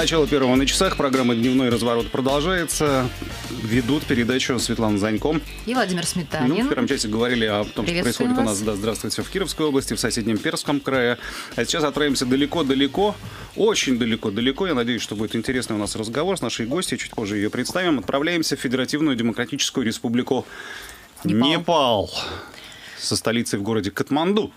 Начало первого на часах. Программа «Дневной разворот» продолжается. Ведут передачу Светлана Занько. И Владимир Сметанин. Ну, в первом части говорили о том, что происходит вас. у нас, да, здравствуйте, в Кировской области, в соседнем Перском крае. А сейчас отправимся далеко-далеко, очень далеко-далеко. Я надеюсь, что будет интересный у нас разговор с нашей гостьей. Чуть позже ее представим. Отправляемся в Федеративную Демократическую Республику Непал. Непал со столицей в городе Катманду.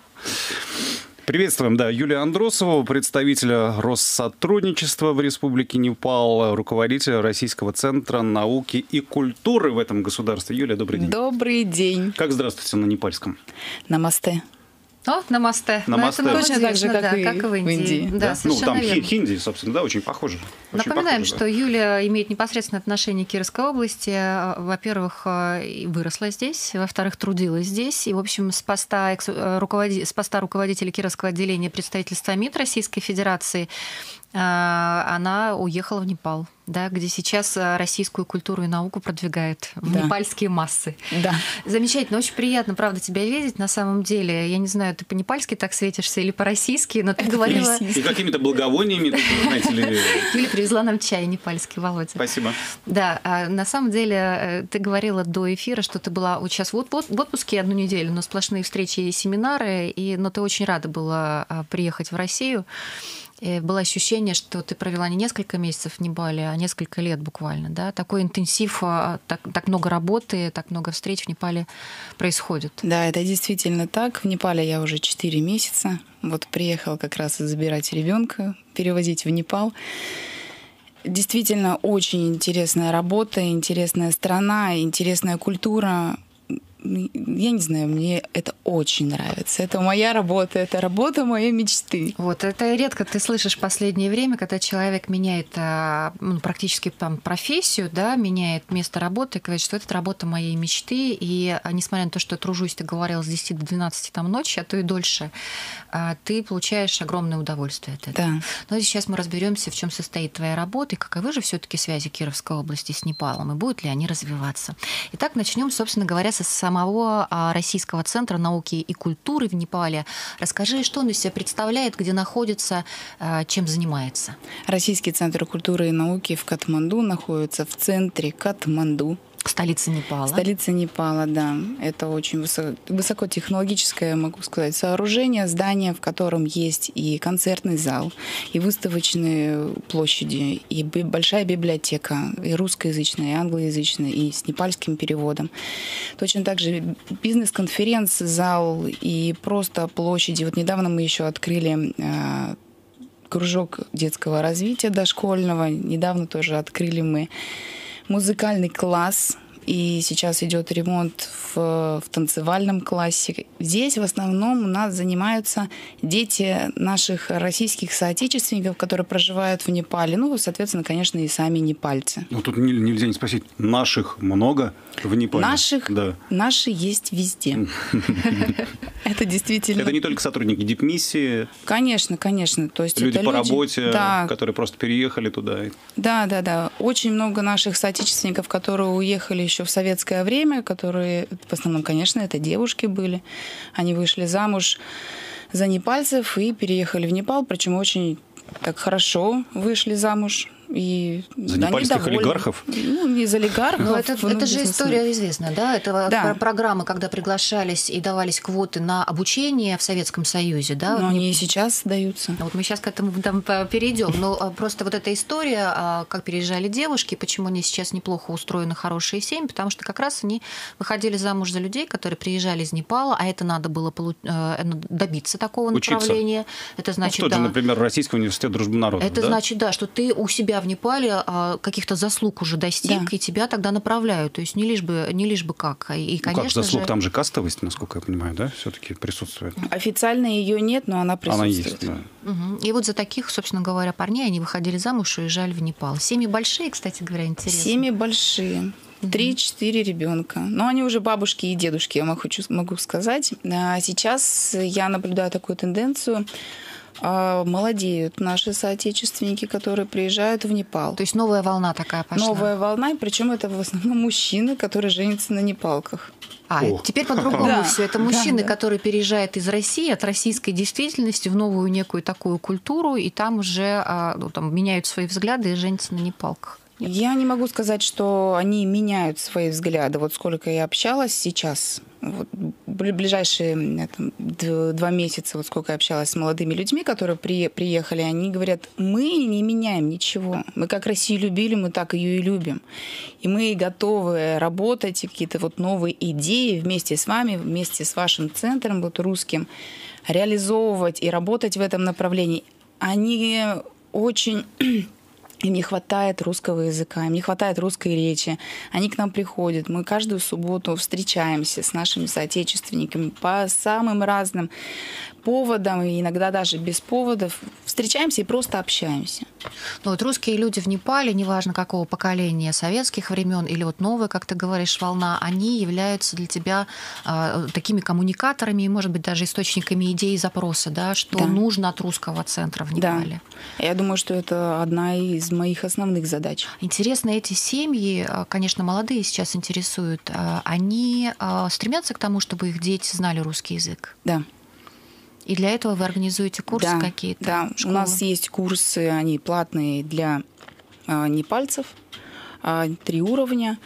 Приветствуем, да, Юлия Андросова, представителя Россотрудничества в Республике Непал, руководителя Российского центра науки и культуры в этом государстве. Юлия, добрый день. Добрый день. Как здравствуйте на непальском? Намасте. О, намасте. Но Намасте. это Точно так же, как да, и как и в Индии. в Индии. Да, ну, совершенно там верно. хинди, собственно, да, очень похоже. Очень Напоминаем, похоже, что да. Юля имеет непосредственное отношение к Кировской области. Э, Во-первых, и выросла здесь, во-вторых, трудилась здесь. И, в общем, с поста, э, руководи- с поста руководителя Кировского отделения представительства МИД Российской Федерации она уехала в Непал, да, где сейчас э, российскую культуру и науку продвигает в Да. непальские массы. Да. Замечательно, очень приятно, правда, тебя видеть. На самом деле, я не знаю, ты по-непальски так светишься или по-российски, но ты говорила... И какими-то благовониями, знаете ли. Юля привезла нам чай непальский, Володя. Спасибо. Да, а на самом деле э, ты говорила до эфира, что ты была вот сейчас в отпуске одну неделю, но сплошные встречи и семинары, и, но ты очень рада была а, приехать в Россию. Было ощущение, что ты провела не несколько месяцев в Непале, а несколько лет буквально. Да? Такой интенсив, а, так, так много работы, так много встреч в Непале происходит. Да, это действительно так. В Непале я уже 4 месяца. Вот приехала как раз забирать ребенка, перевозить в Непал. Действительно очень интересная работа, интересная страна, интересная культура. Я не знаю, мне это очень нравится. Это моя работа, это работа моей мечты. Вот это редко ты слышишь в последнее время, когда человек меняет а, ну, практически там профессию, да, меняет место работы, и говорит, что это работа моей мечты, и а, несмотря на то, что я тружусь, ты говорила, с 10 до 12 там ночи, а то и дольше, а, ты получаешь огромное удовольствие от этого. Да. Но сейчас мы разберемся, в чем состоит твоя работа и каковы же все-таки связи Кировской области с Непалом и будут ли они развиваться. Итак, начнем, собственно говоря, со самого а, Российского центра науки и культуры в Непале. Расскажи, что он из себя представляет, где находится, а, чем занимается. Российский центр культуры и науки в Катманду находится в центре Катманду. Столица Непала. Столица Непала, да. Это очень высо- высокотехнологическое, могу сказать, сооружение, здание, в котором есть и концертный зал, и выставочные площади, и большая библиотека, и русскоязычная, и англоязычная, и с непальским переводом. Точно так же бизнес-конференц-зал и просто площади. Вот недавно мы еще открыли э, кружок детского развития дошкольного. Недавно тоже открыли мы музыкальный класс. И сейчас идет ремонт в, в танцевальном классе. Здесь в основном у нас занимаются дети наших российских соотечественников, которые проживают в Непале. Ну, соответственно, конечно, и сами непальцы. Ну, тут не- нельзя не спросить, наших много в Непале? Наших, Да. наши есть везде. Это действительно. Это не только сотрудники дипмиссии, Конечно, конечно. То есть люди по работе, которые просто переехали туда. Да, да, да. Очень много наших соотечественников, которые уехали еще в советское время, которые, в основном, конечно, это девушки были. Они вышли замуж за непальцев и переехали в Непал, причем очень так хорошо вышли замуж. И За непальских олигархов? Ну, не из олигархов. Ну, это, ну, это же история известная, да? Это Да. про- программы, когда приглашались и давались квоты на обучение в Советском Союзе, да? Но Вот они и сейчас даются. Вот мы сейчас к этому там перейдем. Но а, просто вот эта история, а, как переезжали девушки, почему они сейчас неплохо устроены, хорошие семьи, потому что как раз они выходили замуж за людей, которые приезжали из Непала, а это надо было полу- э, добиться такого Учиться. направления. Это Ну, значит, тот же, да. например, Российский университет дружбы народов. Это да? значит, да, что ты у себя в Непале а, каких-то заслуг уже достиг, Да. и тебя тогда направляют. То есть не лишь бы, не лишь бы как. И, Ну, как заслуг, же, там же кастовость, насколько я понимаю, да, все-таки присутствует. Официально ее нет, но она Она присутствует. есть, да. Мгм. И вот за таких, собственно говоря, парней они выходили замуж и уезжали в Непал. Семьи большие, кстати говоря, интересно. Семьи большие. Три-четыре ребенка. Но они уже бабушки и дедушки, я могу, могу сказать. А сейчас я наблюдаю такую тенденцию А, молодеют наши соотечественники, которые приезжают в Непал. То есть новая волна такая пошла? Новая волна, и причем это в основном мужчины, которые женятся на непалках. А, О. теперь по-другому да. все. Это мужчины, да, да. которые переезжают из России, от российской действительности в новую некую такую культуру, и там уже а, ну, там, меняют свои взгляды и женятся на непалках. Я не могу сказать, что они меняют свои взгляды. Вот сколько я общалась сейчас, вот, ближайшие там, два месяца, вот сколько я общалась с молодыми людьми, которые при, приехали, они говорят, мы не меняем ничего. Мы как Россию любили, мы так ее и любим. И мы готовы работать, какие-то вот новые идеи вместе с вами, вместе с вашим центром вот русским, реализовывать и работать в этом направлении. Они очень им не хватает русского языка, им не хватает русской речи. Они к нам приходят. Мы каждую субботу встречаемся с нашими соотечественниками по самым разным поводам, и иногда даже без поводов, встречаемся и просто общаемся. Ну вот русские люди в Непале, неважно какого поколения, советских времен или вот новая, как ты говоришь, волна, они являются для тебя э, такими коммуникаторами и, может быть, даже источниками идей и запроса, да, что да. нужно от русского центра в Непале. Да. Я думаю, что это одна из моих основных задач. Интересно, эти семьи, а, конечно, молодые сейчас интересуют, а, они стремятся к тому, чтобы их дети знали русский язык? Да. И для этого вы организуете курсы да, какие-то? Да, школы? у нас есть курсы, они платные для э, непальцев, э, три уровня.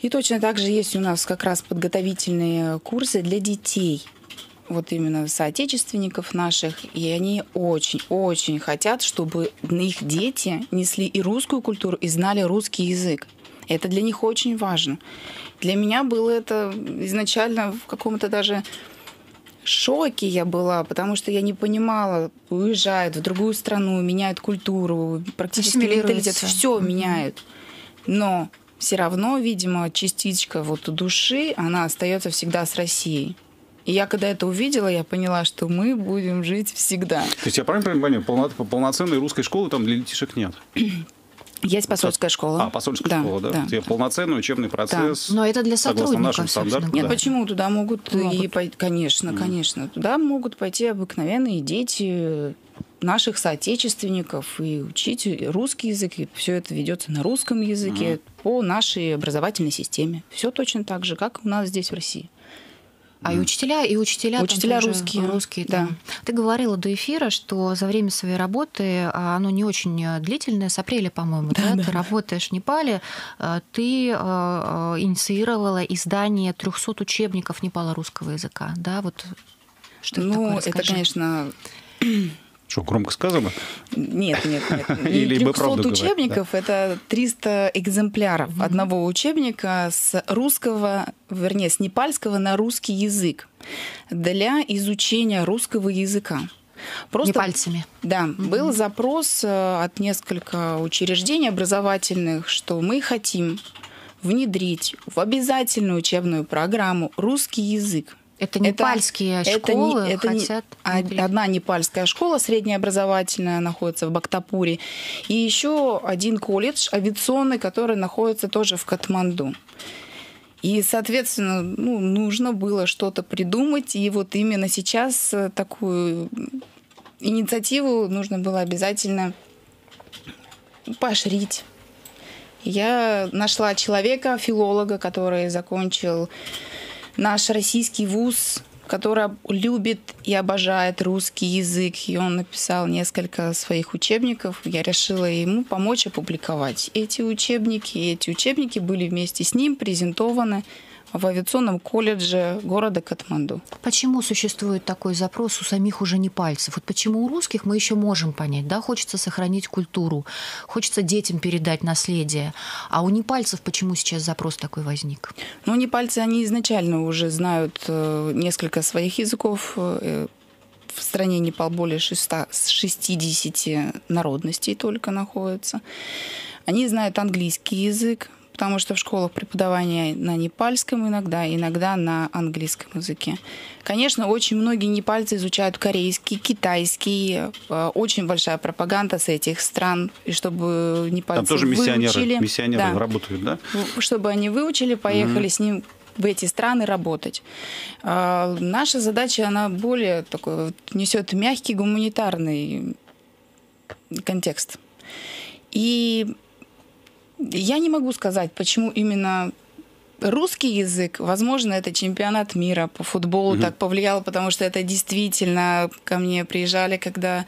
И точно так же есть у нас как раз подготовительные курсы для детей, вот именно соотечественников наших, и они очень-очень хотят, чтобы их дети несли и русскую культуру, и знали русский язык. Это для них очень важно. Для меня было это изначально в каком-то даже шоке я была, потому что я не понимала, уезжают в другую страну, меняют культуру, практически менталитет, все mm-hmm. меняют. Но все равно, видимо, частичка вот души, она остается всегда с Россией. И я когда это увидела, я поняла, что мы будем жить всегда. То есть я правильно понимаю, полноценной русской школы там для детишек нет? Есть посольская школа. А, посольская да, школа, да. да. Где полноценный учебный процесс. Да. Но это для сотрудников, нашим стандартам. Нет, да. почему? Туда могут, могут. и пойти, конечно, mm. конечно. Туда могут пойти обыкновенные дети наших соотечественников и учить русский язык. И все это ведется на русском языке mm. по нашей образовательной системе. Все точно так же, как у нас здесь в России. А и учителя, и учителя, учителя русские, русские, да. да. Ты говорила до эфира, что за время своей работы, а, оно не очень э, длительное, с апреля, по-моему, да, да, да. ты работаешь в Непале, э, ты э, инициировала издание 300 учебников Непала русского языка, да, вот что ну, это, это, конечно, что, громко сказано? Нет, нет, нет. Или 300 учебников да? – это 300 экземпляров mm-hmm. одного учебника с русского, вернее, с непальского на русский язык для изучения русского языка. Просто, Непальцами. Да, mm-hmm. был запрос э, от нескольких учреждений образовательных, что мы хотим внедрить в обязательную учебную программу русский язык. Это непальские это, школы это, не, это хотят... Не, одна непальская школа средняя образовательная находится в Бактапуре. И еще один колледж авиационный, который находится тоже в Катманду. И, соответственно, ну, нужно было что-то придумать. И вот именно сейчас э, такую инициативу нужно было обязательно поощрить. Я нашла человека, филолога, который закончил наш российский вуз, который любит и обожает русский язык, и он написал несколько своих учебников. Я решила ему помочь опубликовать эти учебники. И эти учебники были вместе с ним презентованы в авиационном колледже города Катманду. Почему существует такой запрос у самих уже не пальцев? Вот почему у русских мы еще можем понять, да, хочется сохранить культуру, хочется детям передать наследие, а у непальцев почему сейчас запрос такой возник? Ну, непальцы, они изначально уже знают э, несколько своих языков, э, в стране Непал более 60 народностей только находится. Они знают английский язык, потому что в школах преподавание на непальском иногда, иногда на английском языке. Конечно, очень многие непальцы изучают корейский, китайский. Э, очень большая пропаганда с этих стран. И чтобы непальцы Там тоже миссионеры, выучили, миссионеры да, работают, да? Чтобы они выучили, поехали mm-hmm. с ним в эти страны работать. А, наша задача, она более такой, несет мягкий гуманитарный контекст. И я не могу сказать, почему именно русский язык, возможно, это чемпионат мира по футболу угу. так повлиял, потому что это действительно ко мне приезжали, когда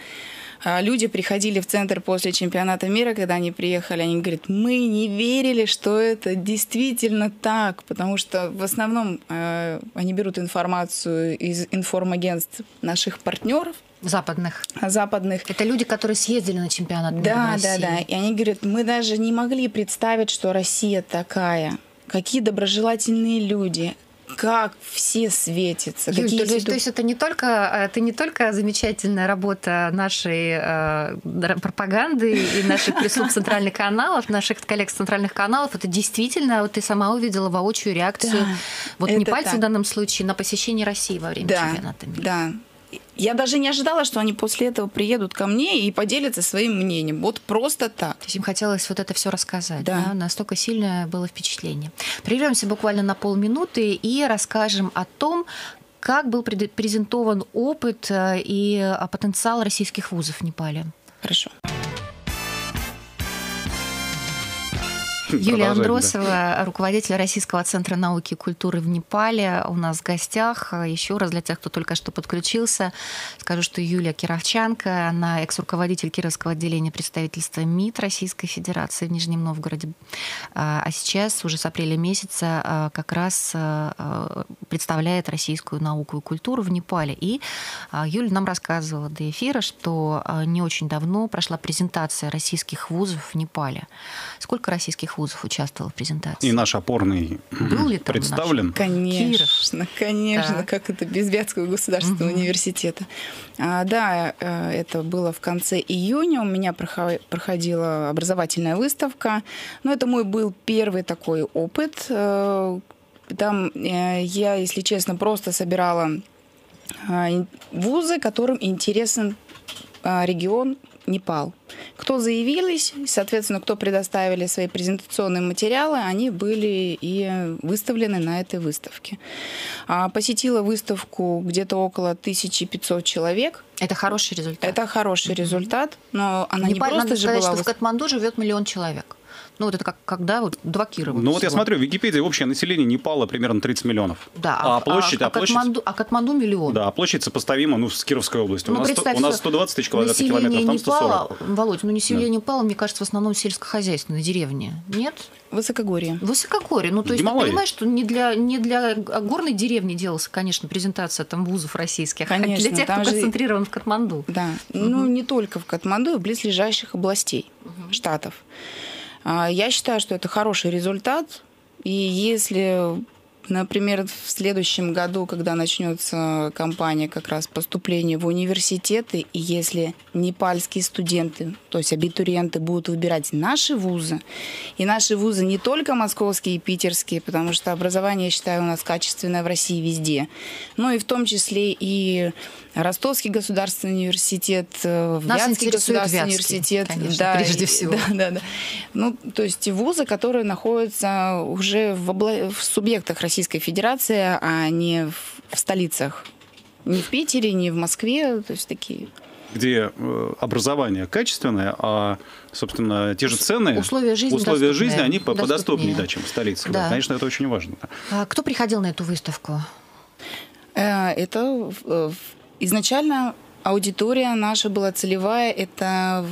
а, люди приходили в центр после чемпионата мира, когда они приехали, они говорят, мы не верили, что это действительно так, потому что в основном э, они берут информацию из информагентств наших партнеров, Западных. Западных. Это люди, которые съездили на чемпионат мира Да, да, да. И они говорят, мы даже не могли представить, что Россия такая. Какие доброжелательные люди как все светятся. Юль, какие то, есть, то есть это не только это не только замечательная работа нашей э, пропаганды и наших прислуг центральных каналов, наших коллег с центральных каналов, это действительно вот ты сама увидела воочию реакцию, да, вот не пальцы в данном случае на посещение России во время да, чемпионата мира. Да, я даже не ожидала, что они после этого приедут ко мне и поделятся своим мнением. Вот просто так. То есть им хотелось вот это все рассказать. Да. да. Настолько сильное было впечатление. Прервемся буквально на полминуты и расскажем о том, как был презентован опыт э, и э, потенциал российских вузов в Непале. Хорошо. Юлия Андросова, да. руководитель Российского центра науки и культуры в Непале, у нас в гостях. Еще раз для тех, кто только что подключился, скажу, что Юлия Кировчанка, она экс-руководитель Кировского отделения представительства МИД Российской Федерации в Нижнем Новгороде. А, а сейчас, уже с апреля месяца, а, как раз а, представляет российскую науку и культуру в Непале. И Юля нам рассказывала до эфира, что не очень давно прошла презентация российских вузов в Непале. Сколько российских вузов вузов участвовал в презентации. И наш опорный Был ли там представлен? Наш? Конечно, Киров? конечно, так. как это без Вятского государственного угу. университета. А, да, э, это было в конце июня. У меня проходила образовательная выставка. Но это мой был первый такой опыт. Э, там э, я, если честно, просто собирала вузы, которым интересен регион Непал. Кто заявились, соответственно, кто предоставили свои презентационные материалы, они были и выставлены на этой выставке. А посетила выставку где-то около 1500 человек. Это хороший результат. Это хороший результат, но она Непал, не просто надо же сказать, была... что в Катманду живет миллион человек. Ну, вот это как когда вот два Кирова. Ну, всего. вот я смотрю, в Википедии общее население Непала примерно 30 миллионов. Да, а, а площадь... А, а, площадь... Катманду, а Катманду миллион. Да, а площадь сопоставима ну, с Кировской областью. Ну, у, нас 100, у нас 120 тысяч квадратных километров, там 140. Непала, Володь, ну население да. Непала, мне кажется, в основном сельскохозяйственной деревни. Нет? Высокогорье. Высокогорье. Ну, то есть, Гималайи. ты понимаешь, что не для, не для горной деревни делался, конечно, презентация там вузов российских, конечно, а для тех, кто же... концентрирован в Катманду. Да, угу. ну не только в Катманду, а в близлежащих областей, угу. штатов. А, я считаю, что это хороший результат. И если Например, в следующем году, когда начнется кампания как раз поступления в университеты, и если непальские студенты, то есть абитуриенты будут выбирать наши вузы, и наши вузы не только московские и питерские, потому что образование, я считаю, у нас качественное в России везде, но и в том числе и Ростовский государственный университет, э, Вятский государственный Вятский, университет. Конечно, да, прежде всего. Да, да, да. Ну, то есть вузы, которые находятся уже в, обла... в субъектах Российской Федерации, а не в, столицах. Не в Питере, не в Москве, то есть такие где э, образование качественное, а, собственно, те же цены, условия жизни, условия жизни они доступнее. подоступнее, да, чем в столице. Да. Да, конечно, это очень важно. А кто приходил на эту выставку? Э, это изначально аудитория наша была целевая, это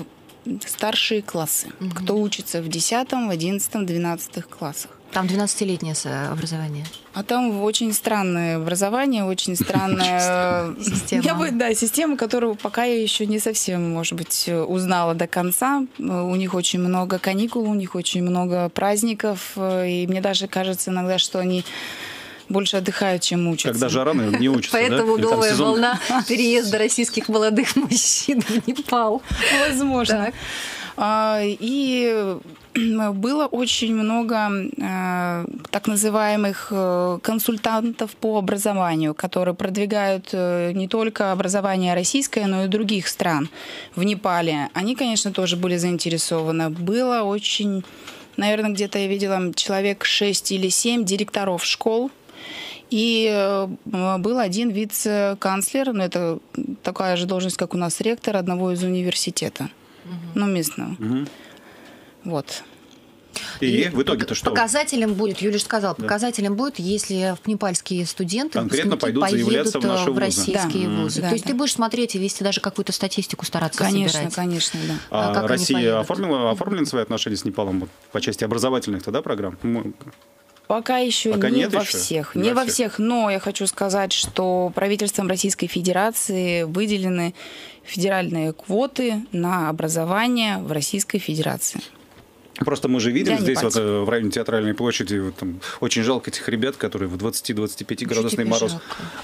старшие классы, угу. кто учится в 10, 11, 12 классах. Там 12-летнее образование. А там очень странное образование, очень странная система. Я бы, да, система, которую пока я еще не совсем, может быть, узнала до конца. У них очень много каникул, у них очень много праздников, и мне даже кажется иногда, что они больше отдыхают, чем учатся. Когда жара, наверное, не учатся, Поэтому да? новая сезон... волна переезда российских молодых мужчин в Непал. Возможно. Так. А, и было очень много э, так называемых э, консультантов по образованию, которые продвигают э, не только образование российское, но и других стран в Непале. Они, конечно, тоже были заинтересованы. Было очень, наверное, где-то я видела человек 6 или 7 директоров школ, И э, был один вице-канцлер, ну это такая же должность, как у нас ректор одного из университета, угу. ну местного. Угу. Вот. И, и в итоге-то что? Показателем будет, Юлия же сказала, да. показателем будет, если непальские студенты конкретно пойдут заявляться в наши в российские да. вузы. Да, То есть да. ты будешь смотреть и вести даже какую-то статистику стараться конечно, собирать. Конечно, конечно, да. А, а Россия оформила, оформлена свои отношения с Непалом по части образовательных тогда программ? Пока еще Пока не во еще? всех. Не, не во всех. всех, но я хочу сказать, что правительством Российской Федерации выделены федеральные квоты на образование в Российской Федерации. Просто мы же видим Я здесь вот э, в районе театральной площади вот, там, очень жалко этих ребят, которые в 20-25 градусный мороз,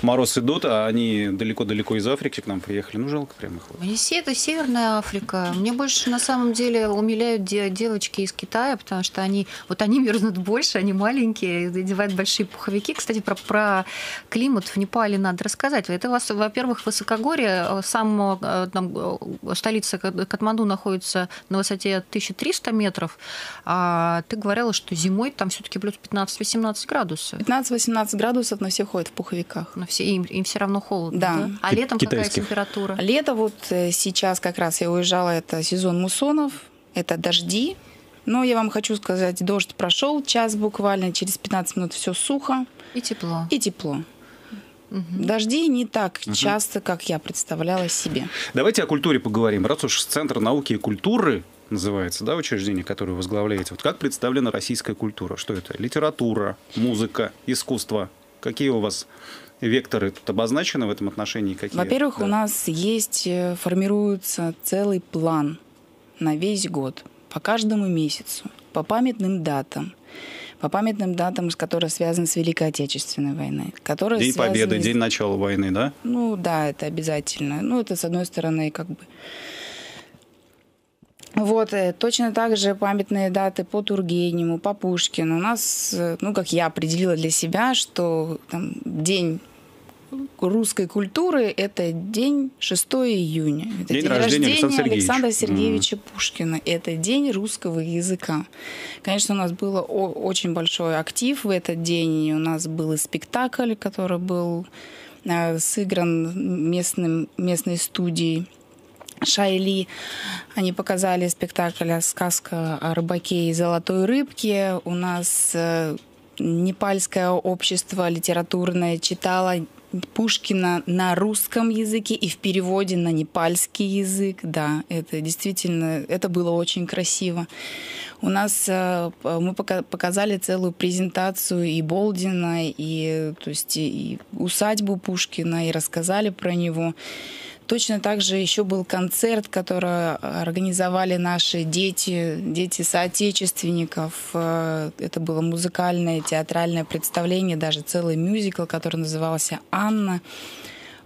мороз идут, а они далеко-далеко из Африки к нам приехали. Ну, жалко прямо их. Если это Северная Африка. Мне больше на самом деле умиляют девочки из Китая, потому что они, вот они мерзнут больше, они маленькие, одевают большие пуховики. Кстати, про, про климат в Непале надо рассказать. Это, во-первых, высокогорье, э, сам э, там, столица Катманду находится на высоте 1300 метров, а ты говорила, что зимой там все-таки плюс 15-18 градусов. 15-18 градусов, но все ходят в пуховиках. Но все, им, им все равно холодно. Да. да? А летом Китайских. какая температура? Лето вот э, сейчас как раз я уезжала, это сезон муссонов, это дожди. Но я вам хочу сказать, дождь прошел, час буквально, через 15 минут все сухо. И тепло. И тепло. Угу. Дожди не так угу. часто, как я представляла себе. Давайте о культуре поговорим. Раз уж Центр науки и культуры называется, да, учреждение, которое возглавляете. Вот как представлена российская культура? Что это? Литература, музыка, искусство? Какие у вас векторы тут обозначены в этом отношении? Какие? Во-первых, да. у нас есть, э, формируется целый план на весь год, по каждому месяцу, по памятным датам по памятным датам, которые связаны с Великой Отечественной войной. Которые день Победы, с... день начала войны, да? Ну да, это обязательно. Ну это, с одной стороны, как бы вот, э, точно так же памятные даты по Тургеневу, по Пушкину. У нас, э, ну, как я определила для себя, что там, день русской культуры – это день 6 июня. Это день, день рождения, рождения Александра Сергеевича mm. Пушкина. Это день русского языка. Конечно, у нас был очень большой актив в этот день. У нас был и спектакль, который был э, сыгран местным, местной студией. Шайли. Они показали спектакль «Сказка о рыбаке и золотой рыбке». У нас э, непальское общество литературное читало Пушкина на русском языке и в переводе на непальский язык. Да, это действительно, это было очень красиво. У нас э, мы показали целую презентацию и Болдина, и, то есть, и усадьбу Пушкина, и рассказали про него. Точно так же еще был концерт, который организовали наши дети, дети соотечественников. Э, это было музыкальное, театральное представление, даже целый мюзикл, который назывался «Анна».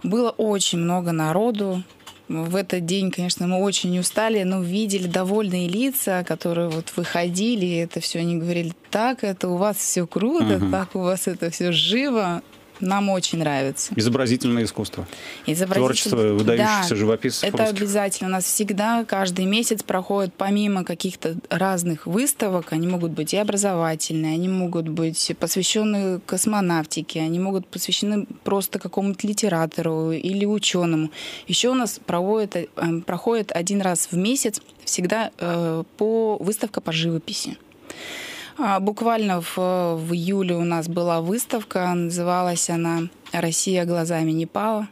Было очень много народу. В этот день, конечно, мы очень устали, но видели довольные лица, которые вот выходили, и это все они говорили, так, это у вас все круто, угу. так у вас это все живо. Нам очень нравится. Изобразительное искусство. Изобразитель... Творчество выдающихся да, живописцев это русских. обязательно. У нас всегда каждый месяц проходит помимо каких-то разных выставок, они могут быть и образовательные, они могут быть посвящены космонавтике, они могут посвящены просто какому-то литератору или ученому. Еще у нас проводит, э, проходит один раз в месяц всегда э, по выставка по живописи. А, буквально в, в июле у нас была выставка, называлась она «Россия глазами Непала».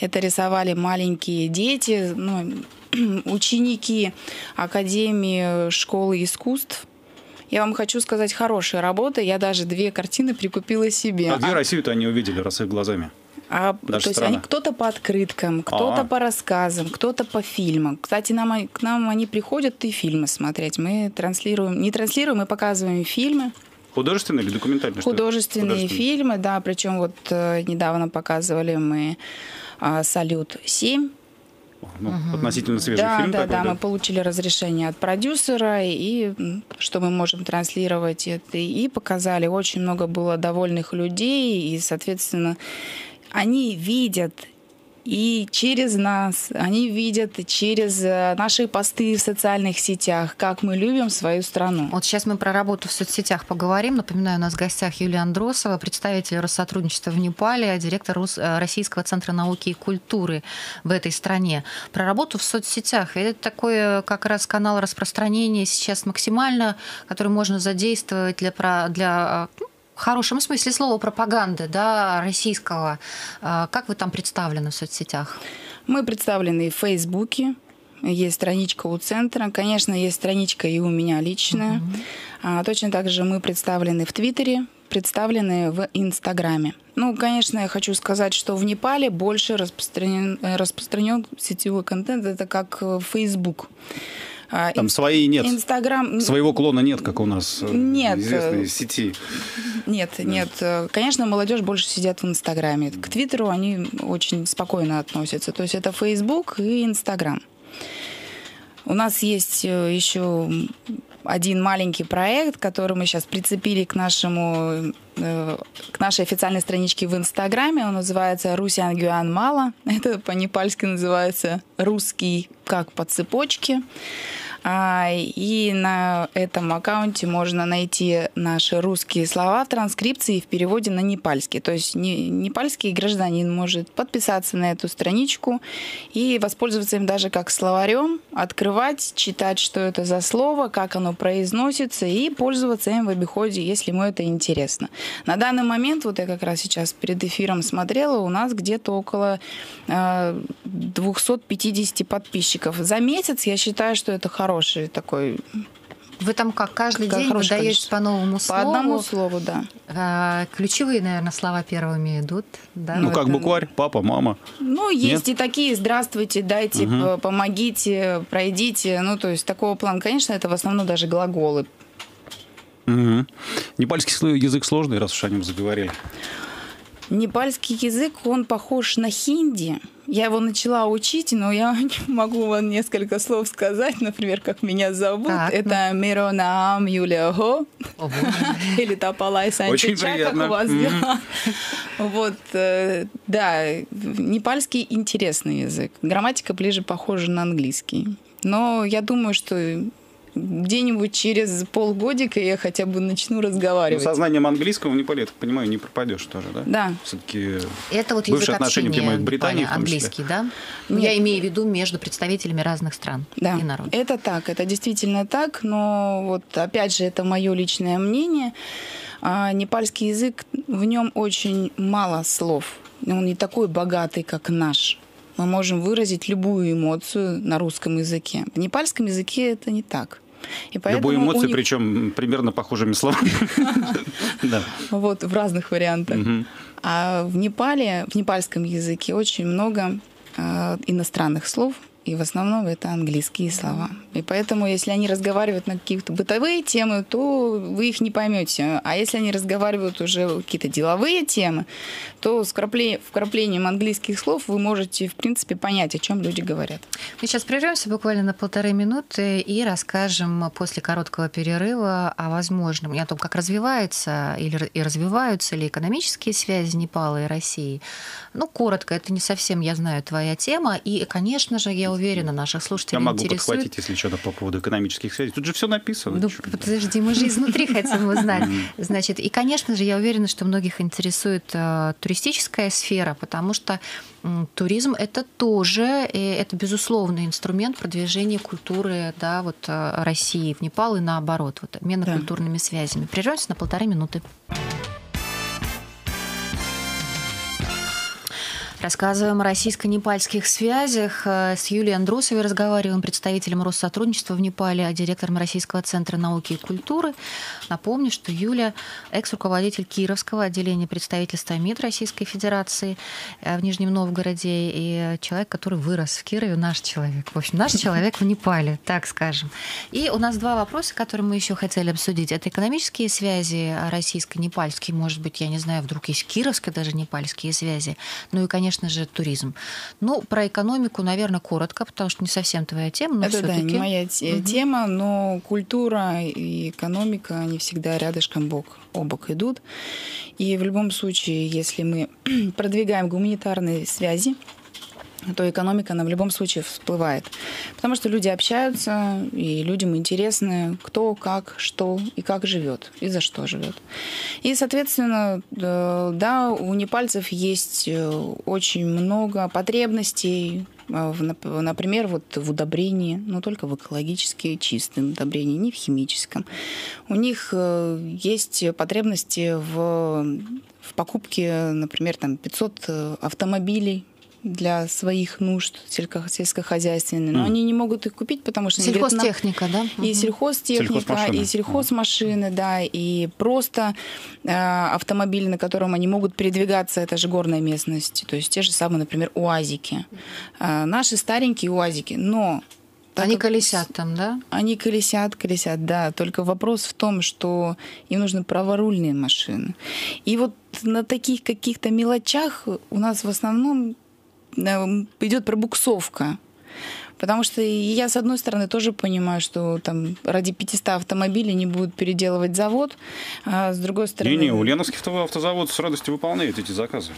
Это рисовали маленькие дети, ну, ученики Академии школы искусств. Я вам хочу сказать, хорошая работа. Я даже две картины прикупила себе. А где Россию-то они увидели, раз их глазами? А, Даже то есть они кто-то по открыткам, кто-то А-а. по рассказам, кто-то по фильмам. Кстати, нам, к нам они приходят и фильмы смотреть. Мы транслируем, не транслируем, мы показываем фильмы. Художественные или документальные? Художественные, Художественные фильмы, да. Причем вот э, недавно показывали мы э, «Салют 7». Ну, угу. Относительно свежий да, фильм. Да, такой, да, да, мы получили разрешение от продюсера, и что мы можем транслировать это. И показали. Очень много было довольных людей, и, соответственно, они видят и через нас, они видят через э, наши посты в социальных сетях, как мы любим свою страну. Вот сейчас мы про работу в соцсетях поговорим. Напоминаю, у нас в гостях Юлия Андросова, представитель Россотрудничества в Непале, директор э, Российского центра науки и культуры в этой стране. Про работу в соцсетях. Это такой э, как раз канал распространения сейчас максимально, который можно задействовать для, для ну, хорошем смысле слова пропаганды да, российского. А, как вы там представлены в соцсетях? Мы представлены в Фейсбуке, есть страничка у центра. Конечно, есть страничка и у меня личная. Угу. А, точно так же мы представлены в Твиттере, представлены в Инстаграме. Ну, конечно, я хочу сказать, что в Непале больше распространен, распространен сетевой контент. Это как Facebook. А, Там свои нет. Инстаграм... Своего клона нет, как у нас э, нет. известной сети. Нет, да. нет. Конечно, молодежь больше сидят в Инстаграме. К Твиттеру они очень спокойно относятся. То есть это Фейсбук и Инстаграм. У нас есть э, еще один маленький проект, который мы сейчас прицепили к нашему э, к нашей официальной страничке в Инстаграме. Он называется Русян Гюан Мала. Это по-непальски называется «Русский как по цепочке». А, и на этом аккаунте можно найти наши русские слова в транскрипции и в переводе на непальский. То есть непальский гражданин может подписаться на эту страничку и воспользоваться им даже как словарем, открывать, читать, что это за слово, как оно произносится, и пользоваться им в обиходе, если ему это интересно. На данный момент, вот я как раз сейчас перед эфиром смотрела, у нас где-то около 250 подписчиков. За месяц я считаю, что это хороший такой вы там как каждый как день выдаете по новому слову? По одному слову, да. А, ключевые, наверное, слова первыми идут. Да, ну, как этом... букварь, папа, мама. Ну, есть Нет? и такие, здравствуйте, дайте, угу. помогите, пройдите. Ну, то есть такого плана. Конечно, это в основном даже глаголы. Угу. Непальский язык сложный, раз уж о нем заговорили. Непальский язык, он похож на хинди. Я его начала учить, но я могу вам несколько слов сказать, например, как меня зовут. Так, Это ну. Миронаам Юлия Го. Или Тапалай Санчича, как у вас дела. Вот, э, да, непальский интересный язык. Грамматика ближе похожа на английский. Но я думаю, что где-нибудь через полгодика я хотя бы начну разговаривать. Ну, сознанием английского в Непале, я так понимаю, не пропадешь тоже, да? Да. Все-таки Это вот бывшие отношения общения, в Британии, в английский, да? Ну, я имею в виду между представителями разных стран да. и народов. Это так, это действительно так, но вот опять же это мое личное мнение. А, непальский язык, в нем очень мало слов. Он не такой богатый, как наш мы можем выразить любую эмоцию на русском языке. В непальском языке это не так. И Любую эмоцию, них... причем примерно похожими словами. Вот, в разных вариантах. А в Непале, в непальском языке очень много а, иностранных слов, и в основном это английские слова. И поэтому, если они разговаривают на какие-то бытовые темы, то вы их не поймете. А если они разговаривают уже какие-то деловые темы, то с вкраплением английских слов вы можете, в принципе, понять, о чем люди говорят. Мы сейчас прервемся буквально на полторы минуты и расскажем после короткого перерыва о возможном, и о том, как развивается или и развиваются ли экономические связи Непала и России. Ну, коротко, это не совсем, я знаю, твоя тема. И, конечно же, я уверена, наших слушателей Я могу интересует... подхватить, если что-то по поводу экономических связей. Тут же все написано. Ну, подожди, мы же изнутри хотим узнать. Значит, и, конечно же, я уверена, что многих интересует э, туристическая сфера, потому что туризм это тоже, это безусловный инструмент продвижения культуры да, вот, э, России в Непал и наоборот, вот, обмена да. культурными связями. Прервемся на полторы минуты. Рассказываем о российско-непальских связях. Э, с Юлией Андрусовой разговариваем, представителем Россотрудничества в Непале, а директором Российского центра науки и культуры. Напомню, что Юля – экс-руководитель Кировского отделения представительства МИД Российской Федерации э, в Нижнем Новгороде и человек, который вырос в Кирове, наш человек. В общем, наш человек в Непале, так скажем. И у нас два вопроса, которые мы еще хотели обсудить. Это экономические связи российско-непальские, может быть, я не знаю, вдруг есть кировско даже непальские связи. Ну и, конечно, конечно же, туризм. Ну, про экономику, наверное, коротко, потому что не совсем твоя тема, но Это, да, не моя угу. тема, но культура и экономика, они всегда рядышком бок о бок идут. И в любом случае, если мы продвигаем гуманитарные связи, то экономика, она в любом случае всплывает. Потому что люди общаются, и людям интересно, кто, как, что и как живет, и за что живет. И, соответственно, э, да, у непальцев есть э, очень много потребностей, э, например, вот в удобрении, но только в экологически чистом удобрении, не в химическом. У них есть потребности в, в покупке, например, там 500 автомобилей для своих нужд сельско сельскохозяйственные, но mm. они не могут их купить, потому что... Сельхозтехника, да? И сельхозтехника, и сельхозмашины, да, и просто э, автомобили, на котором они могут передвигаться, это же горная местность, то есть те же самые, например, УАЗики. Э, наши старенькие УАЗики, но так они колесят там, да? Они колесят, колесят, да. Только вопрос в том, что им нужны праворульные машины. И вот на таких каких-то мелочах у нас в основном идет пробуксовка. Потому что я, с одной стороны, тоже понимаю, что там ради 500 автомобилей не будут переделывать завод, а с другой стороны... Не-не, Ульяновский автозавод с радостью выполняет эти заказы.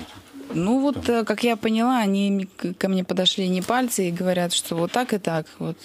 Ну вот, Там. Э, как я поняла, они ко мне подошли не пальцы и говорят, что вот так и так, вот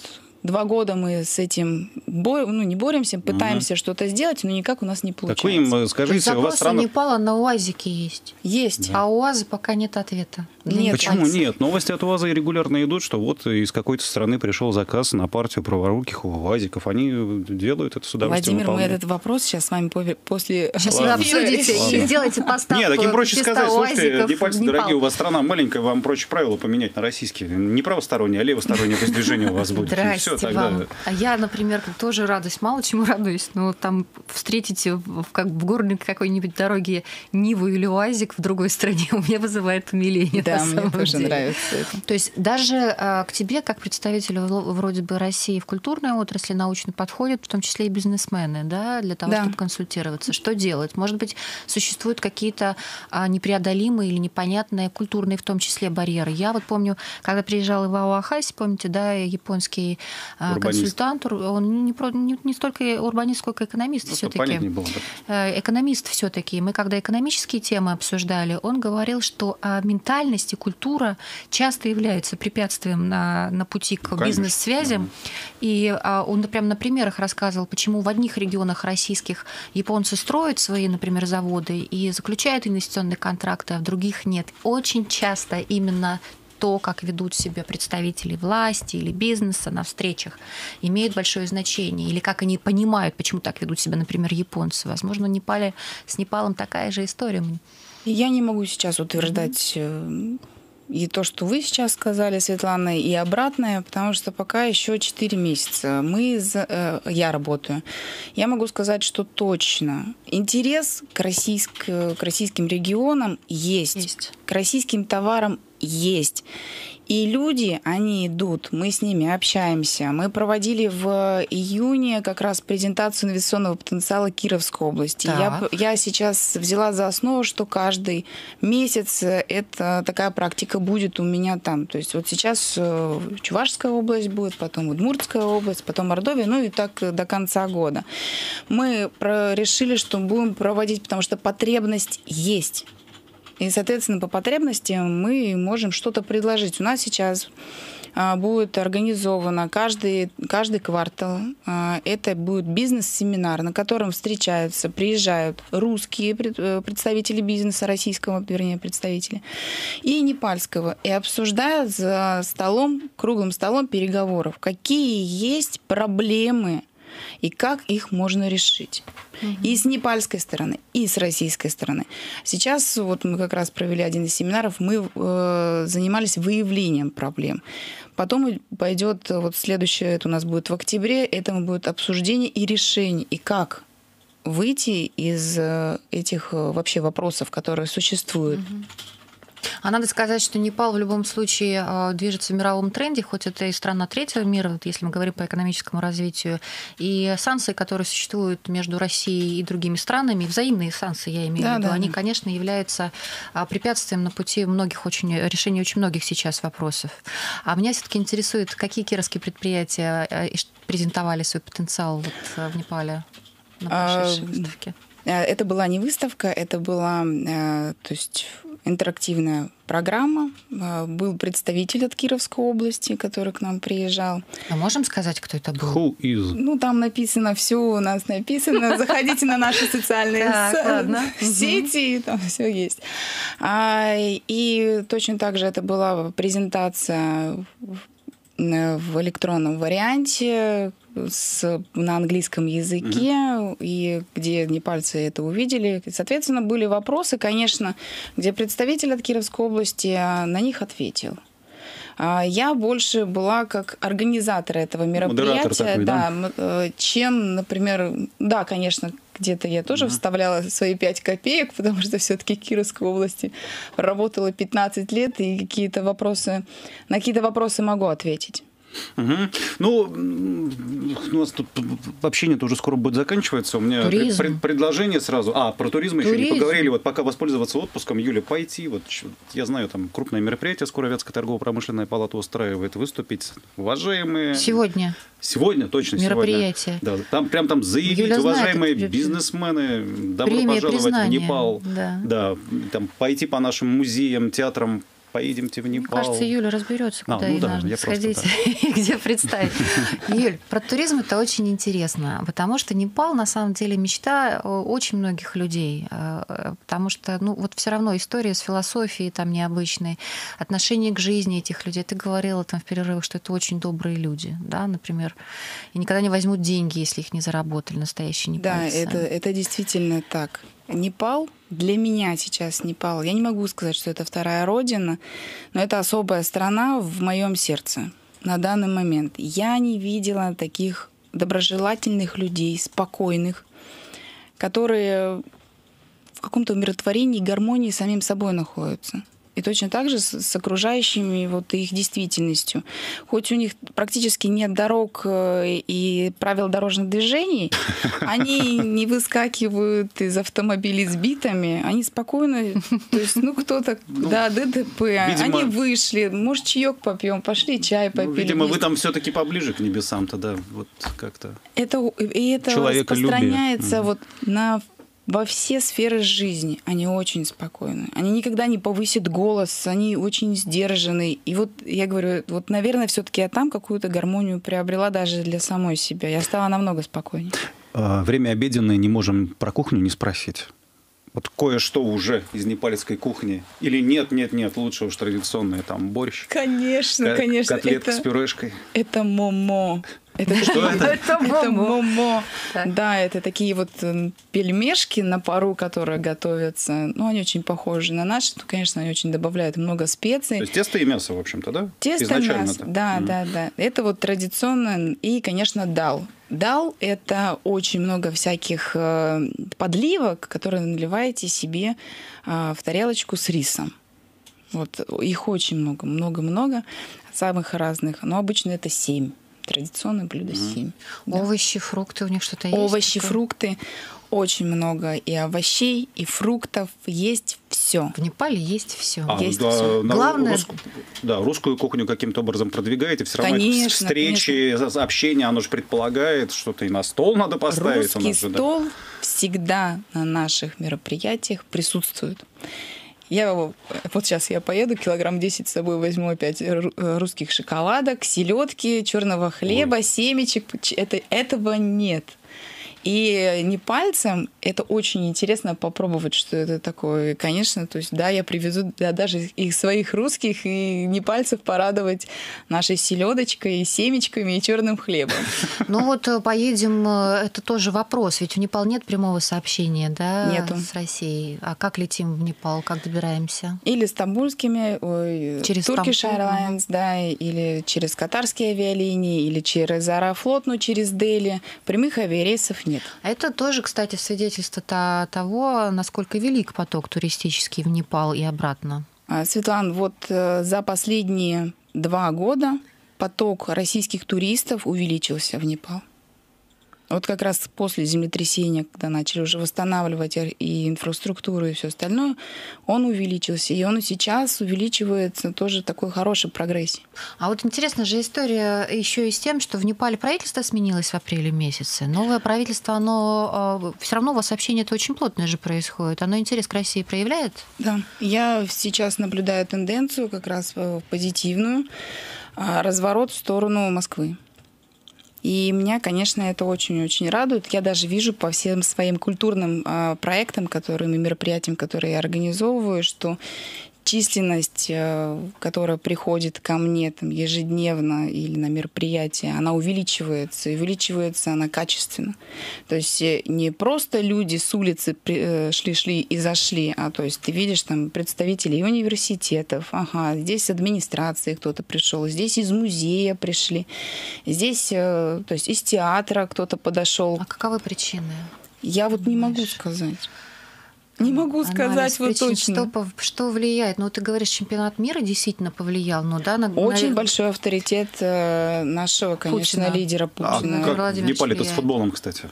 Два года мы с этим бо... ну, не боремся, пытаемся угу. что-то сделать, но никак у нас не получается. Какой им, скажите, у вас страна... Непала на УАЗике есть. Есть. Да. А у УАЗа пока нет ответа. Нет, Почему пальцев. нет? Новости от УАЗа регулярно идут, что вот из какой-то страны пришел заказ на партию праворуких УАЗиков. Они делают это с удовольствием. Владимир, выполняют. мы этот вопрос сейчас с вами после... Сейчас вы обсудите и сделаете поставку Нет, таким проще сказать, слушайте, не пальцы дорогие, у вас страна маленькая, вам проще правила поменять на российские. Не правосторонние, а левостороннее движение у вас будет. Здрасте вам. А я, например, тоже радуюсь, мало чему радуюсь, но там встретите в, как в городе какой-нибудь дороге Ниву или УАЗик в другой стране у меня вызывает умиление. Да, мне тоже деле. нравится это. То есть даже а, к тебе, как представителю вроде бы России в культурной отрасли научно подходят, в том числе и бизнесмены, да, для того, да. чтобы консультироваться. Что делать? Может быть, существуют какие-то а, непреодолимые или непонятные культурные в том числе барьеры. Я вот помню, когда приезжал Ивао Ахаси, помните, да, японский а, консультант, он не, не, не столько урбанист, сколько экономист ну, все-таки. Да. Э, экономист все-таки. Мы когда экономические темы обсуждали, он говорил, что ментальность и культура часто являются препятствием на, на пути к ну, бизнес-связям. И а, он прямо на примерах рассказывал, почему в одних регионах российских японцы строят свои, например, заводы и заключают инвестиционные контракты, а в других нет. Очень часто именно то, как ведут себя представители власти или бизнеса на встречах, имеет большое значение. Или как они понимают, почему так ведут себя, например, японцы. Возможно, в Непале, с Непалом такая же история. Я не могу сейчас утверждать mm-hmm и то, что вы сейчас сказали, Светлана, и обратное, потому что пока еще 4 месяца. Мы, э, я работаю. Я могу сказать, что точно интерес к, российск, к российским регионам есть. есть. К российским товарам есть. И люди, они идут, мы с ними общаемся. Мы проводили в июне как раз презентацию инвестиционного потенциала Кировской области. Я, я сейчас взяла за основу, что каждый месяц это такая практика будет у меня там. То есть вот сейчас э, Чувашская область будет, потом Удмуртская область, потом Мордовия, ну и так до конца года. Мы решили, что будем проводить, потому что потребность есть. И, соответственно, по потребностям мы можем что-то предложить. У нас сейчас а, будет организовано каждый, каждый квартал. А, это будет бизнес-семинар, на котором встречаются, приезжают русские э, представители бизнеса, российского, вернее, представители, и непальского, и обсуждают за столом, круглым столом переговоров, какие есть проблемы и как их можно решить. Угу. И с непальской стороны, и с российской стороны. Сейчас вот мы как раз провели один из семинаров, мы э, занимались выявлением проблем. Потом пойдет вот следующее, это у нас будет в октябре, это будет обсуждение и решение, и как выйти из э, этих э, вообще вопросов, которые существуют. Угу. А надо сказать, что Непал в любом случае а, движется в мировом тренде, хоть это и страна третьего мира, если мы говорим по экономическому развитию. И санкции, которые существуют между Россией и другими странами, взаимные санкции, я имею да, в виду, да, они, конечно, являются а, препятствием на пути многих очень, решения очень многих сейчас вопросов. А меня все-таки интересует, какие кировские предприятия а, презентовали свой потенциал вот в Непале на прошедшей выставке? Э, это была не выставка, это была, э, то есть интерактивная программа. А, был представитель от Кировской области, который к нам приезжал. А можем сказать, кто это был? Who is? Ну, там написано все, у нас написано. Заходите на наши социальные сети, там все есть. А, и точно так же это была презентация в электронном варианте с, на английском языке, mm-hmm. и где непальцы это увидели. Соответственно, были вопросы, конечно, где представитель от Кировской области а, на них ответил. А, я больше была как организатор этого мероприятия, такой, да, да, э, чем, например, да, конечно, где-то я тоже mm-hmm. вставляла свои 5 копеек, потому что все-таки Кировской области работала 15 лет, и какие-то вопросы, на какие-то вопросы могу ответить. Угу. Ну, у нас тут общение уже скоро будет заканчиваться. У меня пред, предложение сразу. А, про туризм, туризм еще не поговорили. Вот пока воспользоваться отпуском, Юля, пойти. Вот я знаю, там крупное мероприятие скоро Вятская торгово-промышленная палата устраивает. Выступить. Уважаемые... Сегодня. Сегодня, точно Мероприятие. сегодня. Да, там прям там заявить, Юля уважаемые знает, бизнесмены, добро Премия, пожаловать признания. в Непал. Да. да, там пойти по нашим музеям, театрам, поедемте в Непал. Мне кажется, Юля разберется, куда а, ну ей да, нужно сходить и где представить. Юль, про туризм это очень интересно, потому что Непал на самом деле мечта очень многих людей, э, потому что ну вот все равно история с философией там необычной, отношение к жизни этих людей. Ты говорила там в перерывах, что это очень добрые люди, да, например, и никогда не возьмут деньги, если их не заработали настоящие непальцы. Да, это, это действительно так. Непал для меня сейчас Непал, я не могу сказать, что это вторая родина, но это особая страна в моем сердце на данный момент. Я не видела таких доброжелательных людей, спокойных, которые в каком-то умиротворении гармонии самим собой находятся. И точно так же с, с окружающими вот их действительностью. Хоть у них практически нет дорог э, и правил дорожных движений, они не выскакивают из автомобилей с битами, они спокойно, то есть, ну, кто-то, ну, да, ДТП, видимо, они вышли, может, чаек попьем, пошли чай ну, попили. Ну, видимо, вы там все-таки поближе к небесам тогда, вот как-то. Это, и это распространяется вот на во все сферы жизни. Они очень спокойны. Они никогда не повысят голос, они очень сдержаны. И вот я говорю, вот, наверное, все-таки я там какую-то гармонию приобрела даже для самой себя. Я стала намного спокойнее. А, время обеденное, не можем про кухню не спросить. Вот кое-что уже из непальской кухни. Или нет, нет, нет, лучше уж традиционное, там борщ. Конечно, конечно. Котлетка это, с пюрешкой. Это момо. Это что это? Это момо. Да, это такие вот пельмешки на пару, которые готовятся. Ну, они очень похожи на наши. Ну, конечно, они очень добавляют много специй. То есть тесто и мясо, в общем-то, да? Тесто и мясо, да, да, да. Это вот традиционно. И, конечно, дал. Дал – это очень много всяких э, подливок, которые наливаете себе э, в тарелочку с рисом. Вот их очень много, много-много, самых разных. Но обычно это семь традиционное блюдо mm-hmm. 7. Да. Овощи, фрукты у них что-то есть? Овощи, такое? фрукты. Очень много и овощей, и фруктов. Есть все. В Непале есть все. А, есть да, все. Главное... Рус... Да, русскую кухню каким-то образом продвигаете. Все равно конечно, встречи, конечно. общение, оно же предполагает, что-то и на стол надо поставить. Русский же, стол да. всегда на наших мероприятиях присутствует. Я вот сейчас я поеду, килограмм 10 с собой возьму опять русских шоколадок, селедки, черного хлеба, Ой. семечек. Это, этого нет. И не пальцем, это очень интересно попробовать, что это такое. Конечно, то есть, да, я привезу да, даже их своих русских, и не пальцев порадовать нашей селедочкой, семечками и черным хлебом. Ну вот э, поедем, э, это тоже вопрос, ведь в Непал нет прямого сообщения, да, Нету. с Россией. А как летим в Непал, как добираемся? Или стамбульскими, ой, через Turkish Airlines, да, или через катарские авиалинии, или через Аэрофлот, но через Дели. Прямых авиарейсов нет. А это тоже, кстати, свидетельство того, насколько велик поток туристический в Непал и обратно. А, Светлана, вот э, за последние два года поток российских туристов увеличился в Непал. Вот как раз после землетрясения, когда начали уже восстанавливать и инфраструктуру, и все остальное, он увеличился. И он и сейчас увеличивается тоже такой хороший прогрессии. А вот интересна же история еще и с тем, что в Непале правительство сменилось в апреле месяце. Новое правительство, оно а, все равно у вас общение это очень плотное же происходит. Оно интерес к России проявляет? Да. Я сейчас наблюдаю тенденцию как раз позитивную. А, разворот в сторону Москвы. И меня, конечно, это очень-очень радует. Я даже вижу по всем своим культурным э, проектам, которым и мероприятиям, которые я организовываю, что численность, э, которая приходит ко мне там, ежедневно или на мероприятие, она увеличивается, и увеличивается она качественно. То есть э, не просто люди с улицы шли-шли э, и зашли, а то есть ты видишь там представителей университетов, ага, здесь администрации кто-то пришел, здесь из музея пришли, здесь, то есть из театра кто-то подошел. А каковы причины? Я вот не могу сказать. Не могу сказать вот точно. Что, что влияет? Ну, ты говоришь, чемпионат мира действительно повлиял, ну да? На, Очень на... большой авторитет э, нашего, конечно, Путина. лидера Путина. А, как в Непале-то с футболом, кстати?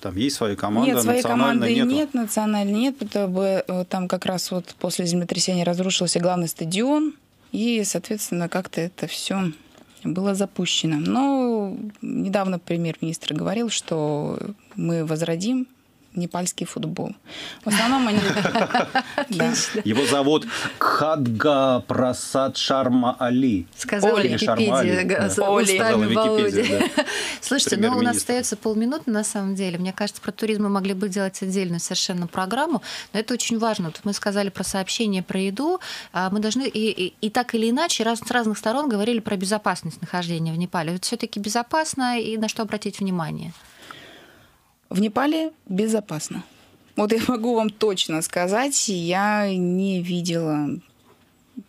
Там есть свои команды, Нет, своей команды нету. нет, национальной нет, потому что там как раз вот после землетрясения разрушился главный стадион, и, соответственно, как-то это все было запущено. Но недавно премьер-министр говорил, что мы возродим непальский футбол. В основном они... Его зовут Хадга Прасад Шарма Али. Сказала Википедия. Слушайте, ну у нас остается полминуты на самом деле. Мне кажется, про туризм мы могли бы делать отдельную совершенно программу, но это очень важно. Вот мы сказали про сообщения, про еду. А мы должны и, и, так или иначе раз, с разных сторон говорили про безопасность нахождения в Непале. Вот все-таки безопасно и на что обратить внимание? В Непале безопасно. Вот я могу вам точно сказать, я не видела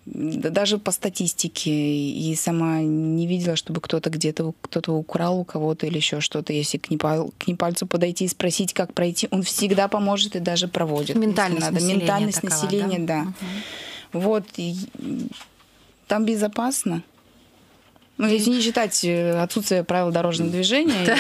даже по статистике и сама не видела, чтобы кто-то где-то кто-то украл у кого-то или еще что-то. Если к, непал, к непальцу подойти и спросить, как пройти, он всегда поможет и даже проводит. Ментальность надо. населения. Ментальность такова, населения, да. да. Угу. Вот. И там безопасно. Ну, если не считать э, отсутствие правил дорожного движения.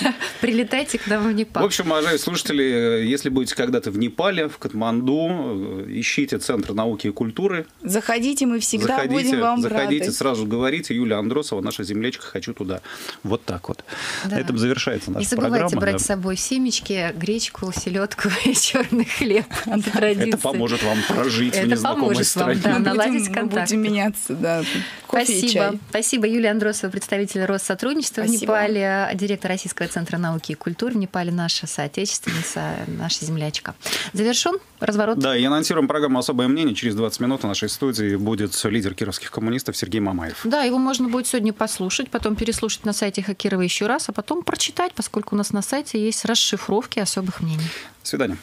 Прилетайте к нам в Непал. В общем, уважаемые слушатели, э, если будете когда-то в Непале, в Катманду, э, ищите Центр науки и культуры. Заходите, мы всегда будем вам Заходите, сразу говорите. Юлия Андросова, наша землячка, хочу туда. Вот так вот. На этом завершается наша программа. Не забывайте брать с собой семечки, гречку, селедку и черный хлеб. Это поможет вам прожить в незнакомой стране. Это наладить контакт. Будем меняться, да. Спасибо. Спасибо, Юлия Андросова, представитель Россотрудничества Спасибо. в Непале, директор Российского центра науки и культуры в Непале, наша соотечественница, наша землячка. Завершен разворот. Да, и анонсируем программу «Особое мнение». Через 20 минут в нашей студии будет лидер кировских коммунистов Сергей Мамаев. Да, его можно будет сегодня послушать, потом переслушать на сайте Хакирова еще раз, а потом прочитать, поскольку у нас на сайте есть расшифровки особых мнений. До свидания.